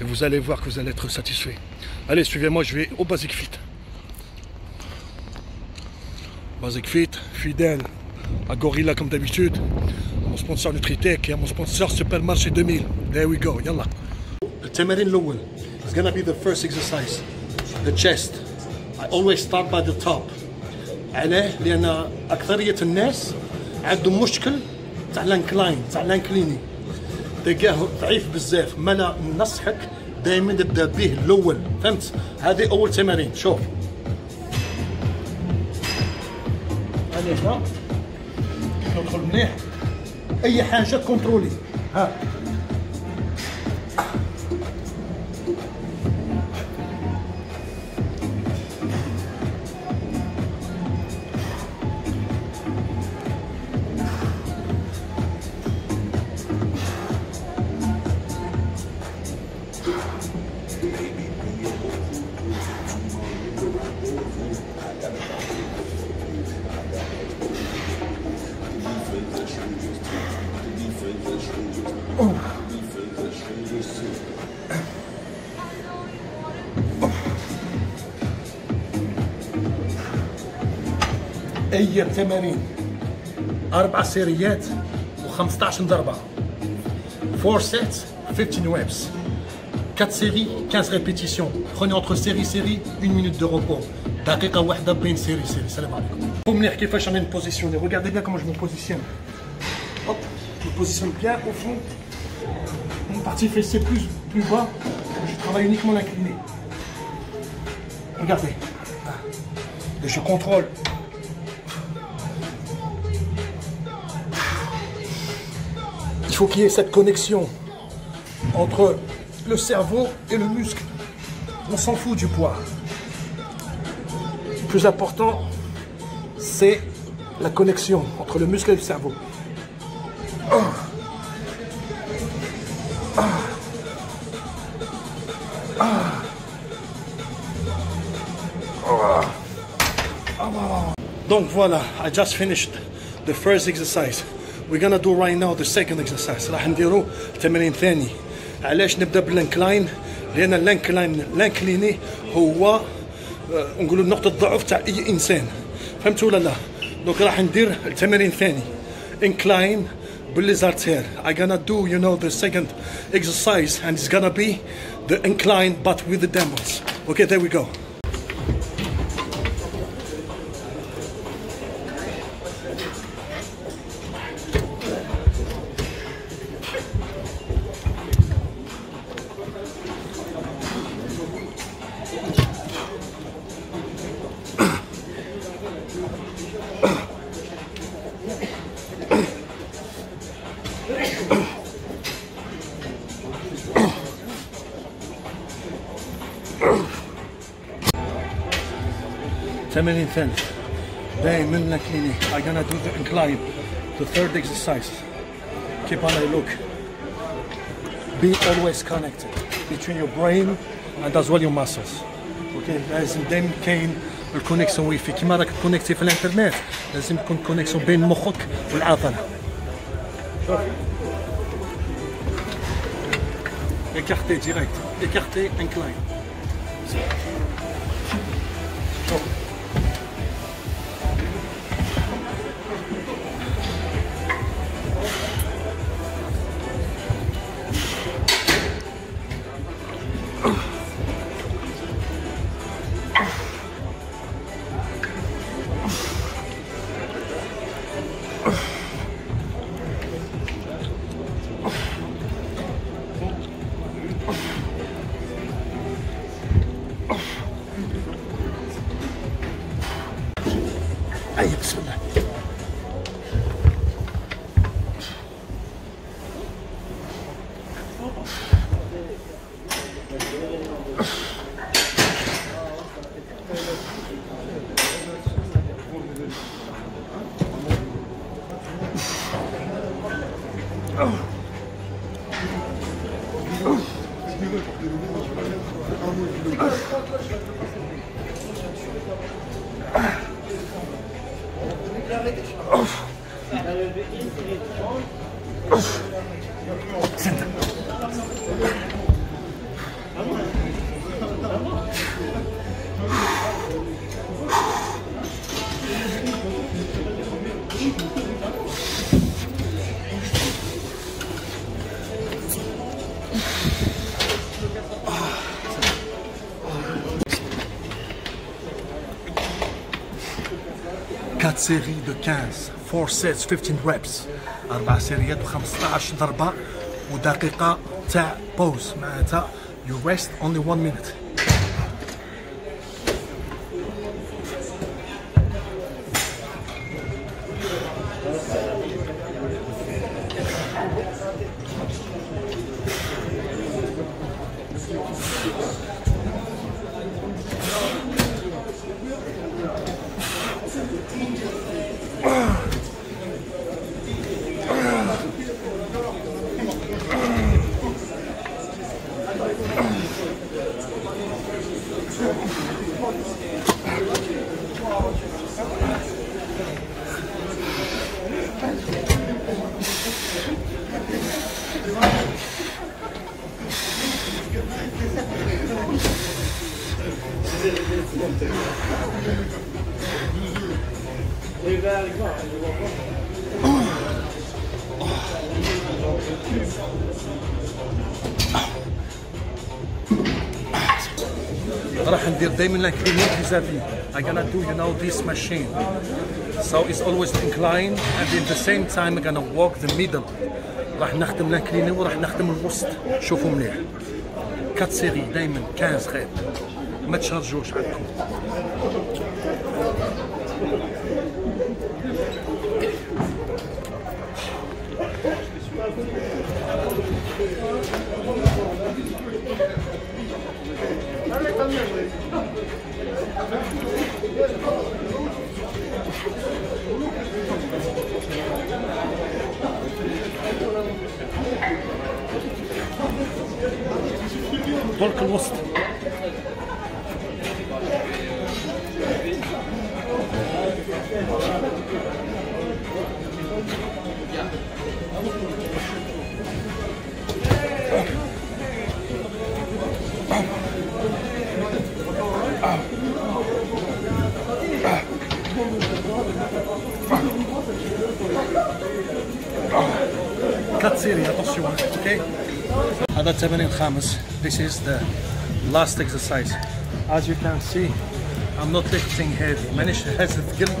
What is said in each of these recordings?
et vous allez voir que vous allez être satisfait. Allez, suivez-moi, je vais au Basic Fit. Basic Fit, fidèle à Gorilla comme d'habitude, mon sponsor Nutritech et mon sponsor Supermarché 2000. There we go, yallah. temerin Lowel. It's gonna be the first exercise, the chest. I always start by the top. علاه؟ لأن أكثرية الناس عندهم مشكل تاع الانكلاين تاع الانكليني تلقاه ضعيف بزاف ما انا ننصحك دائما تبدا به الاول فهمت هذه اول تمارين شوف هنا ندخل مليح اي حاجه كنترولي ها ايام 80 اربع سيريات و15 ضربه 4 sets 15 reps 4 séries 15 répétitions prenez entre série série 1 minute de repos دقيقة واحدة بين سيري سيري السلام عليكم هو مليح كيفاش bien comment je me positionne hop Je me positionne bien au fond. Mon fait fessée plus, plus bas, je travaille uniquement l'incliné. Regardez. Ah, je contrôle Il faut qu'il y ait cette connexion entre le cerveau et le muscle. On s'en fout du poids. Le plus important, c'est la connexion entre le muscle et le cerveau. Donc voilà, I just finished the first exercise. وي gonna do right now the second exercise. راح نديرو تمرين ثاني علاش نبدا بالانكلاين لان الانكلاين الانكليني هو آه، نقولوا نقطه ضعف تاع اي انسان فهمتوا ولا لا دونك راح ندير التمرين ثاني انكلاين بالليزارتير I gonna do you know the second exercise and it's gonna be the incline but with the dumbbells okay there we go je vais faire l'incline, le I gonna do the incline the third exercise keep on eye look be always connected between your brain and as well your muscles Okay, لازم دايما كاين الكونيكسيون ويفي كيما راك كونيكتي في الانترنت لازم et écarté direct écarté incline 4 سيري دو 15 4 سيتس 15 ريبس 4 سيريات و15 ضربه ودقيقه تاع بوز معناتها يو ريست اونلي 1 مينيت راح ندير دائما كريمات فيزافي I gonna do you know this machine so it's always inclined and at the same time I'm gonna walk the middle راح نخدم لانكليني وراح نخدم الوسط شوفوا مليح 4 سيري دائما 15 غير ما تشارجوش عندكم Tabanin Khamis. This is the last exercise. As you can see, I'm not lifting heavy. مانيش حاسس بثقل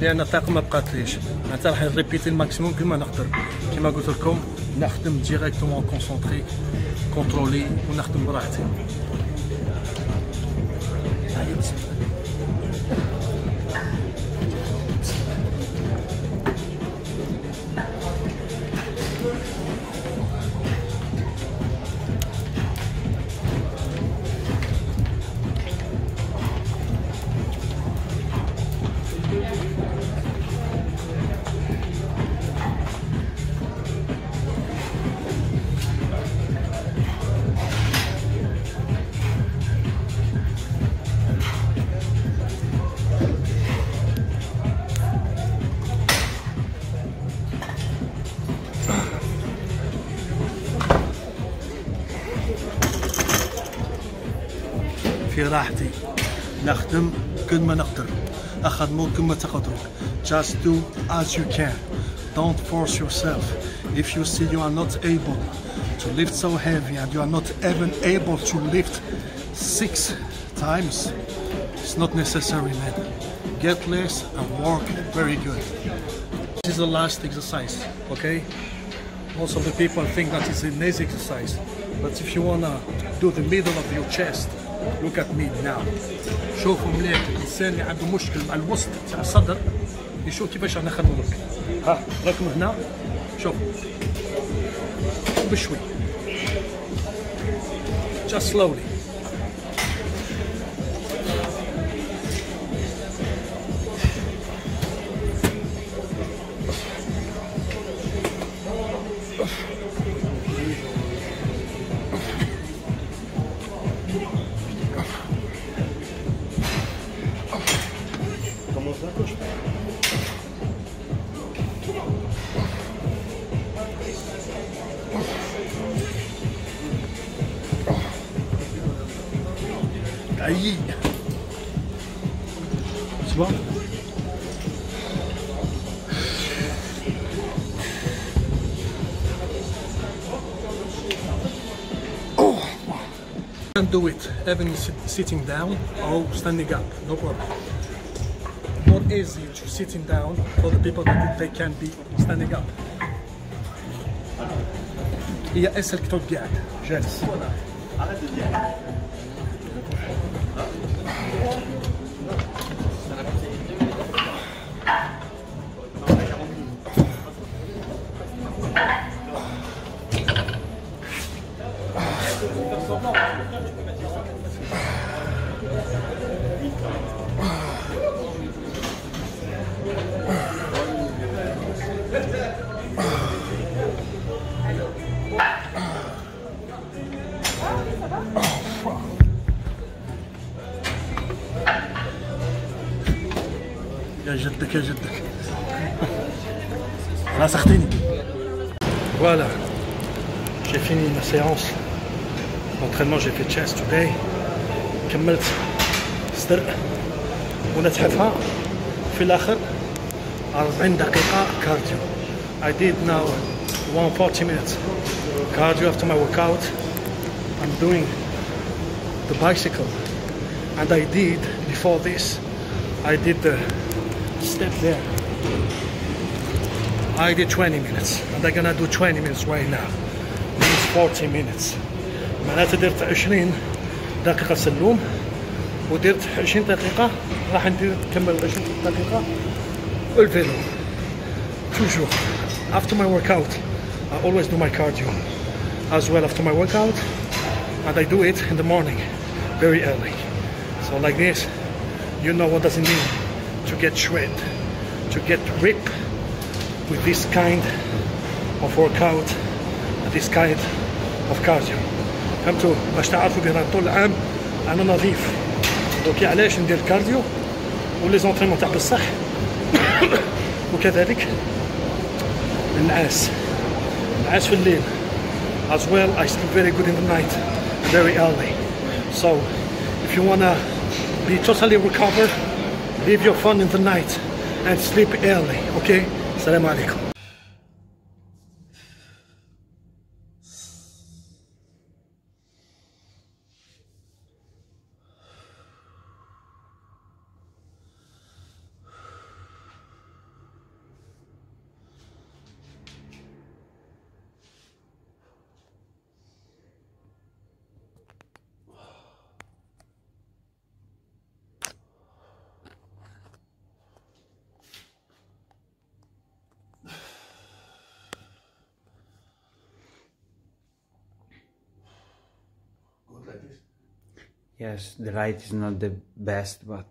لان الطاقه ما بقاتليش معناتها راح نريبيتي الماكسيموم كما نقدر كما قلت لكم نخدم ديريكتومون كونسونتري كونترولي ونخدم براحتي راحتي نخدم قد ما نقدر أخدمو قد ما تقدروا just do as you can don't force yourself if you see you are not able to lift so heavy and you are not even able to lift six times it's not necessary man get less and work very good this is the last exercise okay most of the people think that it's an easy exercise but if you wanna do the middle of your chest لوك ات مي ناو شوفوا مليح الانسان اللي عنده مشكل مع الوسط تاع الصدر يشوف كيفاش رانا نخدموا ها راكم هنا شوف بشوي جاست سلولي You can do it even sitting down or oh, standing up, no problem. More easy to sitting down for the people that they can be standing up. Yeah, هي اسهل كتب قاعد جالس جدك يا جدك سخطيني فوالا جي فيني ما سيونس لونترينمون جي في تشيس توداي كملت صدر ونتحفها في الاخر 40 دقيقة كارديو I did now 140 minutes cardio after my workout I'm doing the bicycle and I did before this I did the step there. I did 20 minutes and I'm gonna do 20 minutes right now. Means 40 minutes. معناتها درت 20 دقيقة سلوم ودرت 20 دقيقة راح ندير نكمل 20 دقيقة الفيلو. Toujours. After my workout, I always do my cardio as well after my workout and I do it in the morning very early. So like this, you know what does it mean to get shred, to get rip with this kind of workout this kind of cardio فهمتوا باش تعرفوا بان طول العام انا نظيف دونك علاش ندير كارديو ولي زونترينمون تاع بصح وكذلك النعاس النعاس في الليل as well I sleep very good in the night very early so if you wanna be totally recovered Leave your phone in the night and sleep early, okay? Salam alaikum. Yes, the light is not the best, but